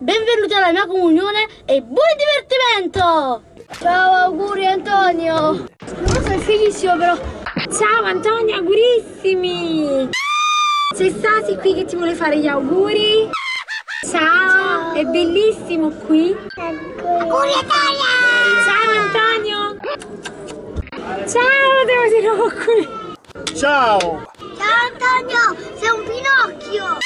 Benvenuti alla mia comunione e buon divertimento! Ciao, auguri Antonio! Sono felicissimo però! Ciao Antonio, augurissimi! C'è Stasi qui che ti vuole fare gli auguri? Ciao, è bellissimo qui! Auguri Antonio! Ciao Antonio! Ciao, devo di nuovo qui! Ciao! Ciao Antonio! Sei un Pinocchio!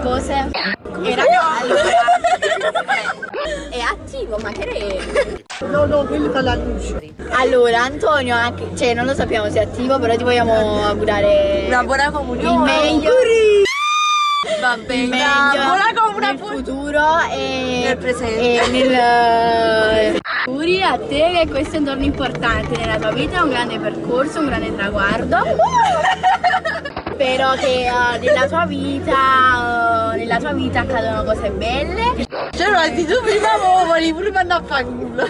Cose. E raga, allora. È attivo, ma che re? No, no, quello dalla luce. Allora, Antonio, anche, cioè non lo sappiamo se è attivo, però ti vogliamo augurare Una buona comunione. il meglio. Va Il bene. meglio buona comunione. nel futuro e Nel presente. e nel auguri a te che questo è un giorno importante nella tua vita, un grande percorso, un grande traguardo. Spero che eh, nella tua vita, eh, nella tua vita accadano cose belle, Cioè, ma se tu prima muovoli, prima andare a fare culo.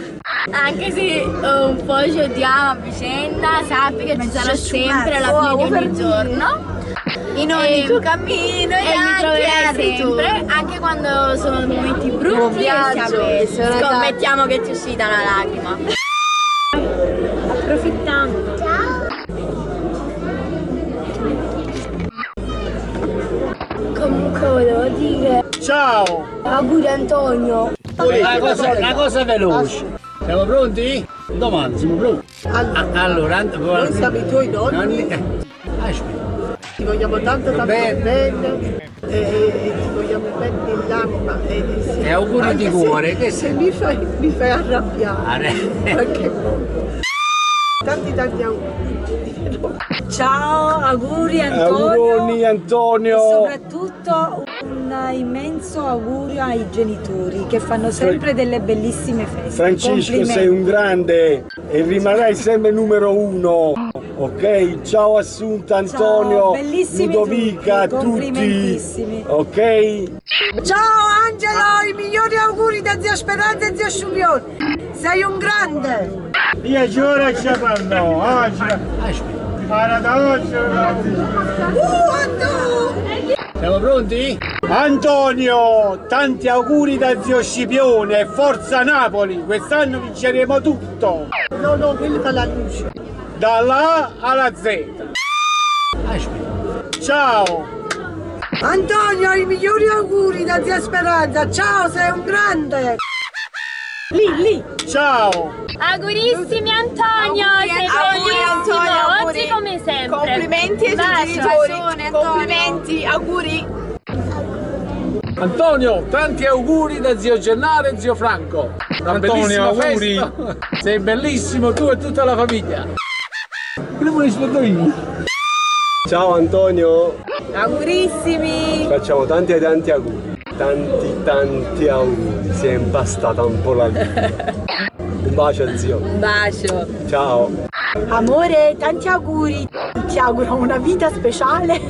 anche se eh, un po' ci odiamo a vicenda, sappi che ci sarò sempre alla Oh, fine di per ogni giorno. In E- ogni tuo cammino e mi troverai sempre, anche quando sono momenti brutti e viaggio, sono Scommettiamo che ti uscita una lacrima. Approfittando! Volevo dire Ciao! auguri Antonio! Una cosa, una cosa veloce. Siamo pronti? Domani siamo pronti. Allora, Ah, Allora, and- noi siamo i tuoi nonni, nonni. eh, Aspetta. ti vogliamo tanto tanto Bene. bene, e, e ti vogliamo bene nell'anima. E, e sì. E auguri Anche di se- cuore, che Se mi fai, mi fai arrabbiare. Are- Perché tanti tanti auguri. Ciao, auguri Antonio Auguri e Antonio! Soprattutto un immenso augurio ai genitori che fanno sempre delle bellissime feste. Francesco sei un grande e rimarrai sempre numero uno. Ok? Ciao Assunta, Antonio, bellissimi Ludovica, tutti. Ok? Ciao Angelo, i migliori auguri da zia Speranza e zia Sciumione. Sei un grande. Io ora ci parlo, oggi. Para da oggi. Uh, Antonio! Siamo pronti? Antonio, tanti auguri da zio Scipione, forza Napoli, quest'anno vinceremo tutto, No, no, quello dalla luce. dalla A alla Z. Aspetta. Ciao! Antonio, i migliori auguri da zia Speranza. Ciao, sei un grande. Ciao! Augurissimi Antonio! Sei auguri! Antonio, auguri. Oggi come sempre! Complimenti ai tuoi genitori. Bacione, Antonio. Complimenti, auguri. Antonio, tanti auguri da zio Gennaro e zio Franco. Una bellissima auguri. festa. Sei bellissimo tu e tutta la famiglia. Come rispondo io? Ciao Antonio! Augurissimi. Facciamo tanti e tanti auguri. Tanti tanti auguri. Si è impastata un po' la vita. Un bacio zio. Un bacio. Ciao. Amore, tanti auguri. Ti auguro una vita speciale.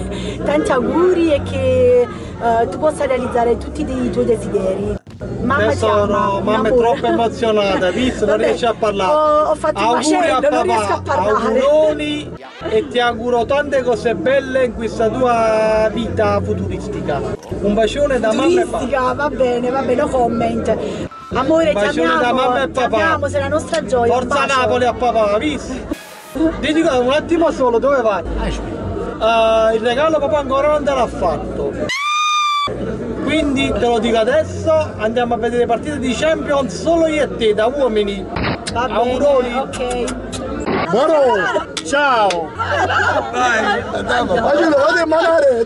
Tanti auguri e che eh, tu possa realizzare tutti i tuoi desideri. Mamma ti ama. un amore. emozionata, visto? Non riesce a parlare. Ho, ho fatto un macello, non riesco a parlare. auguroni e ti auguro tante cose belle in questa tua vita futuristica. Un bacione da mamma e papà. Va bene, va bene, no comment. Amore, ti bacione da amiamo, mamma e ti papà. amiamo, sei la nostra gioia. un Forza bacio. Napoli a papà, visto? Ti dico un attimo solo, dove vai? Eh, il regalo papà ancora non te l'ha fatto. Quindi te lo dico adesso, andiamo a vedere partite di Champions solo io e te, da uomini. Va bene, Auguroni. ok. Buono! Ciao! Dai, vado a manare!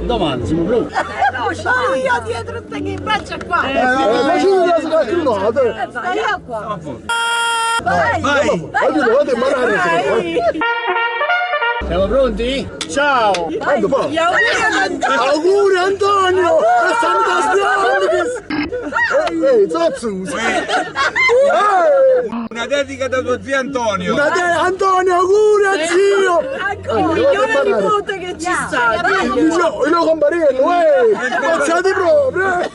Domani siamo pronti. Oh, io dietro te che faccio qua. Eh, ma ci vuole scattuno, te! Stai io qua. Vai! Vai! Vado a manare, Siamo pronti? Ciao! Auguri Antonio! Quest'anno da Ehi, ehi, zozzus! Una dedica da tuo zio Antonio. Una te- Antonio, auguri a zio! Ecco, il migliore nipote che ci sta. Io, io compariello, eh! Pensate proprio!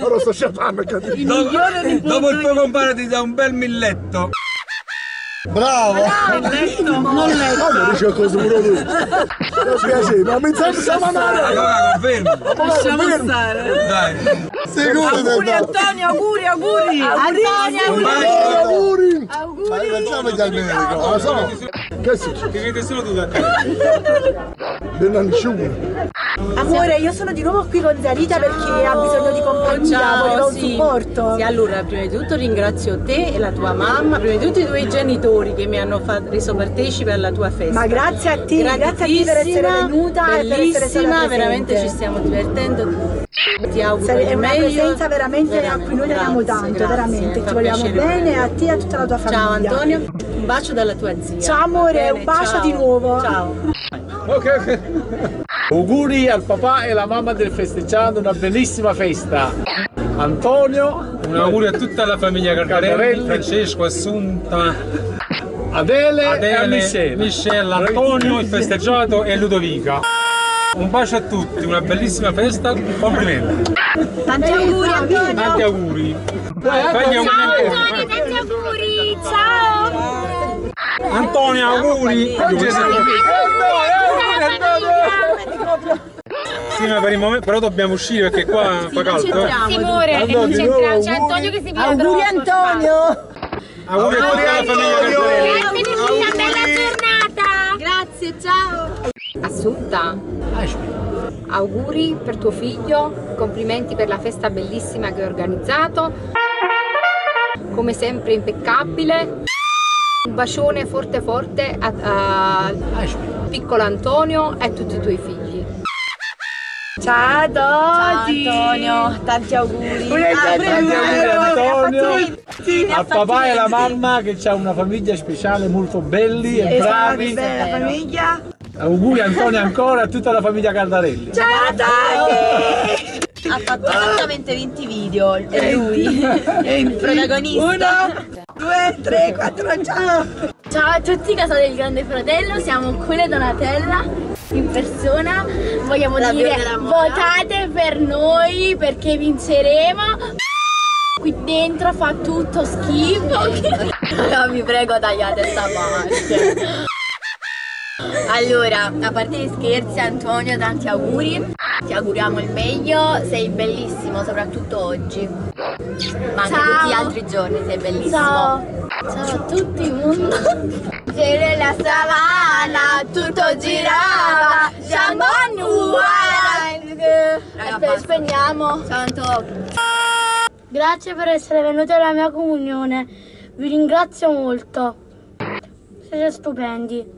Ora sto sciatando, capito? Dopo, dopo il tuo compare ti dà un bel milletto. Bravo! Non Ma dice così pure. Mi piace, ma mi sa che Allora confermo. Lasciamo stare. Dai. Sicuro Auguri Antonio, auguri, auguri. Auguri! Auguri! Ma facciamo già il medico, lo so. Che succede? Ti vede solo tu da te. Ben nessuno. Amore, io sono di nuovo qui con Zarita perché ha bisogno di compagnia, voleva un sì. supporto. Sì, allora, prima di tutto ringrazio te e la tua mamma, prima di tutto i tuoi genitori che mi hanno fa- reso partecipe alla tua festa. Ma grazie a te, grazie a te per essere venuta e per essere stata bellissima, veramente ci stiamo divertendo. Ti auguro Sei- il È una meglio. presenza veramente a cui noi teniamo tanto, grazie, veramente. Ci vogliamo piacere bene a te e a tutta la tua famiglia. Ciao Antonio, un bacio dalla tua zia. Ciao amore, bene, un bacio ciao. di nuovo. Ciao. Ok, ok. Auguri al papà e alla mamma del festeggiando una bellissima festa. Antonio, Un augurio a tutta la famiglia Cardarelli, Cardarelli. Francesco, Assunta, Adele, e Adele, Michelle. Michelle, Antonio, il festeggiato e Ludovica. Un bacio a tutti, una bellissima festa, complimenti. Tanti auguri Antonio. Tanti auguri. Fagli auguri Ciao. Antonio, tanti auguri. Ciao. Antonio, auguri. Sì, ma per il momento però dobbiamo uscire perché qua fa caldo. eh. Simone, Allora, non c'entriamo. C'è Antonio che si piglia Auguri Antonio! Auguri a tutta la famiglia. Grazie di una bella giornata. Grazie, ciao. Assunta, auguri per tuo figlio, complimenti per la festa bellissima che hai organizzato, come sempre impeccabile. Un bacione forte forte a, a piccolo Antonio e a tutti i tuoi figli. Ciao Dodi! Ciao Antonio, tanti auguri. Tanti auguri Antonio, al papà e alla mamma che c'ha una famiglia speciale molto belli e bravi. Bella famiglia! Auguri Antonio ancora a tutta la famiglia Caldarelli. Ciao Dodi! Ha fatto esattamente 20 video, è lui, il protagonista. Uno, due, tre, quattro, ciao! Ciao a tutti, casa del Grande Fratello, siamo qui le Donatella in persona. Vogliamo La dire votate per noi perché vinceremo. Qui dentro fa tutto schifo. Vi prego tagliate sta parte. Allora, a parte gli scherzi, Antonio, tanti auguri. Ti auguriamo il meglio, sei bellissimo, soprattutto oggi. Ma anche Ciao. tutti gli altri giorni sei bellissimo. Ciao. Ciao a tutti il mondo. C'era la savana, tutto spegniamo. Antonio. Grazie per essere venuti alla mia comunione. Vi ringrazio molto. Siete stupendi.